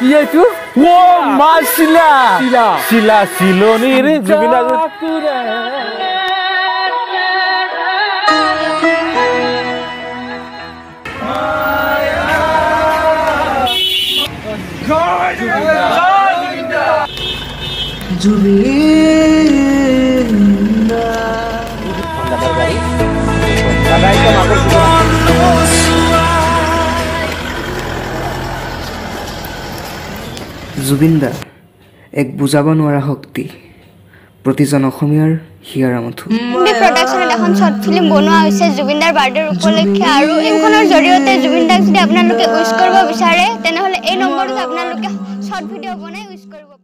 Iya itu. Wow, Mas Sila. Sila. silo nih ini Jumina. Juminda. Juminda. Juminda. Zubeen দা এক বুজাব নোৱাৰা শক্তি প্ৰতিজন অসমীয়াৰ হিয়াৰ হিন্দী প্ৰডাকশ্যনত এখন শ্বৰ্ট ফিল্ম বনোৱা হৈছে জুবিনদাৰ বাৰ্থডেৰ উপলক্ষে আৰু এইখনৰ জৰিয়তে জুবিনদাক যদি আপোনালোকে উইচ কৰিব বিচাৰে তেনেহ'লে এই নম্বৰটোত আপোনালোকে শ্বৰ্ট ভিডিঅ' বনাই উইচ কৰিব